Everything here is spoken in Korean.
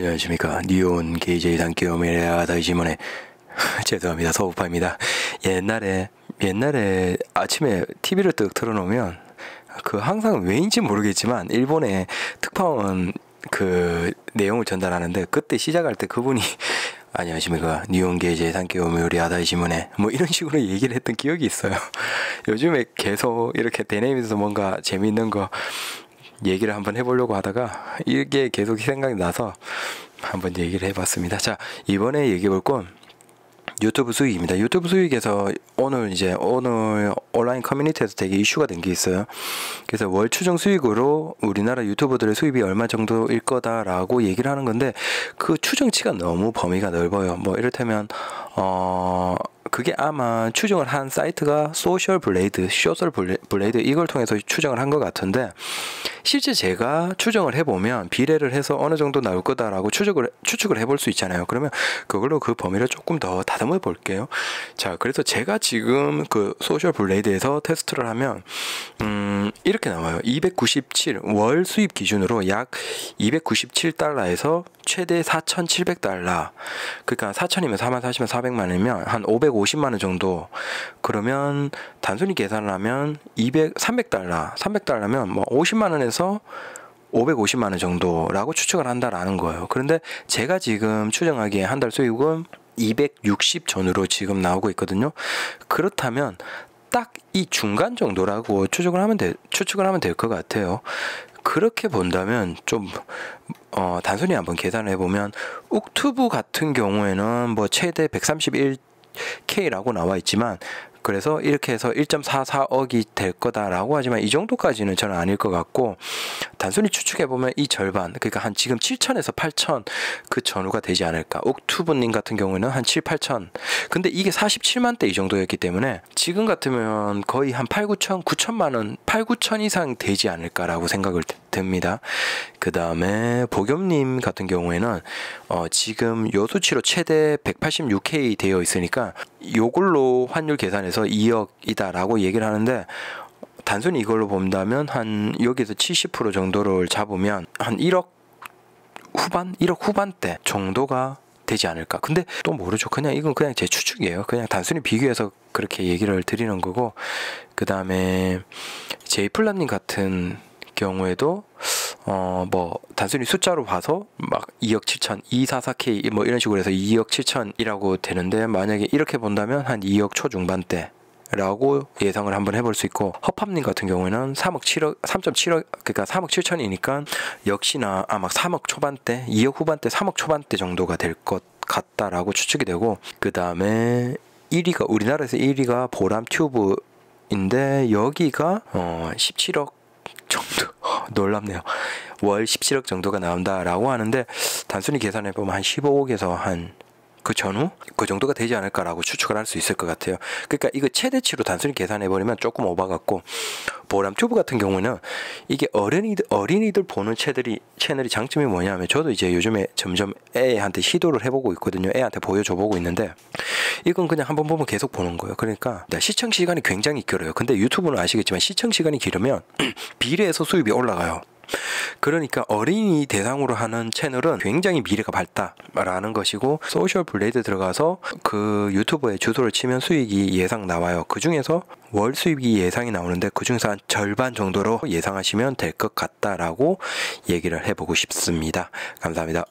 안녕하십니까. 니온 KJ 단기오메레아 다이지몬의 죄송합니다. 서우파입니다. 옛날에 옛날에 아침에 TV를 뜩 틀어놓으면 그 항상 왜인지 모르겠지만 일본의 특파원 그 내용을 전달하는데 그때 시작할 때 그분이 안녕하십니까. 니온 게이제 산기오메오리 아다이지문에 뭐 이런 식으로 얘기를 했던 기억이 있어요. 요즘에 계속 이렇게 대내면서 뭔가 재미있는 거 얘기를 한번 해보려고 하다가 이게 계속 생각이 나서 한번 얘기를 해봤습니다. 자 이번에 얘기해 볼 건 유튜브 수익입니다. 유튜브 수익에서 오늘 이제 오늘 온라인 커뮤니티에서 되게 이슈가 된 게 있어요. 그래서 월 추정 수익으로 우리나라 유튜버들의 수입이 얼마 정도일 거다라고 얘기를 하는 건데 그 추정치가 너무 범위가 넓어요. 뭐 이를테면 어 그게 아마 추정을 한 사이트가 Social Blade, Social Blade 이걸 통해서 추정을 한 것 같은데 실제 제가 추정을 해보면 비례를 해서 어느 정도 나올 거다라고 추측을 추측을 해볼 수 있잖아요. 그러면 그걸로 그 범위를 조금 더 다듬어 볼게요. 자, 그래서 제가 지금 그 Social Blade에서 테스트를 하면 음 이렇게 나와요. 297 월 수입 기준으로 약 297달러에서 최대 4,700달러. 그러니까 4천이면 4만 40만 400만 원이면 한 550만 원 정도. 그러면 단순히 계산을 하면 200 300달러. 300달러면 뭐 50만 원에서 550만 원 정도라고 추측을 한다라는 거예요. 그런데 제가 지금 추정하기에 한 달 수익은 260 전후로 지금 나오고 있거든요. 그렇다면 딱 이 중간 정도라고 추측을 하면 돼, 추측을 하면 될 것 같아요. 그렇게 본다면 좀 어, 단순히 한번 계산을 해보면 욱튜브 같은 경우에는 뭐 최대 131K라고 나와 있지만 그래서 이렇게 해서 1.44억이 될 거다라고 하지만 이 정도까지는 저는 아닐 것 같고 단순히 추측해 보면 이 절반 그러니까 한 지금 7천에서 8천 그 전후가 되지 않을까. 옥투브님 같은 경우에는 한 7, 8천. 근데 이게 47만 대 이 정도였기 때문에 지금 같으면 거의 한 8, 9천, 9천만 원, 8, 9천 이상 되지 않을까라고 생각을 듭니다. 그 다음에 보겸님 같은 경우에는 어 지금 요 수치로 최대 186K 되어 있으니까 요걸로 환율 계산해서 2억이다라고 얘기를 하는데 단순히 이걸로 본다면 한 여기서 70% 정도를 잡으면 한 1억 후반, 1억 후반대 정도가 되지 않을까. 근데 또 모르죠. 그냥 이건 그냥 제 추측이에요. 그냥 단순히 비교해서 그렇게 얘기를 드리는 거고, 그 다음에 제이플라님 같은 경우에도 어 뭐 단순히 숫자로 봐서 막 2억 7천, 244K 뭐 이런 식으로 해서 2억 7천이라고 되는데 만약에 이렇게 본다면 한 2억 초중반대 라고 예상을 한번 해볼 수 있고 허팝님 같은 경우에는 3억 7억 3.7억 그러니까 3억 7천이니까 역시나 아마 3억 초반대 2억 후반대 3억 초반대 정도가 될 것 같다라고 추측이 되고 그 다음에 1위가 우리나라에서 1위가 보람 튜브 인데 여기가 어 17억 정도 놀랍네요. 월 17억 정도가 나온다라고 하는데 단순히 계산해 보면 한 15억에서 한 그 전후 그 정도가 되지 않을까라고 추측을 할 수 있을 것 같아요. 그러니까 이거 최대치로 단순히 계산해 버리면 조금 오바 같고 보람 튜브 같은 경우는 이게 어린이들 어린이들 보는 채널이 채널이 장점이 뭐냐면 저도 이제 요즘에 점점 애한테 시도를 해보고 있거든요. 애한테 보여줘 보고 있는데 이건 그냥 한번 보면 계속 보는 거예요. 그러니까 시청 시간이 굉장히 길어요. 근데 유튜브는 아시겠지만 시청 시간이 길으면 비례해서 수입이 올라가요. 그러니까 어린이 대상으로 하는 채널은 굉장히 미래가 밝다라는 것이고 Social Blade 들어가서 그 유튜브에 주소를 치면 수익이 예상 나와요. 그 중에서 월 수익이 예상이 나오는데 그 중에서 한 절반 정도로 예상하시면 될 것 같다라고 얘기를 해보고 싶습니다. 감사합니다.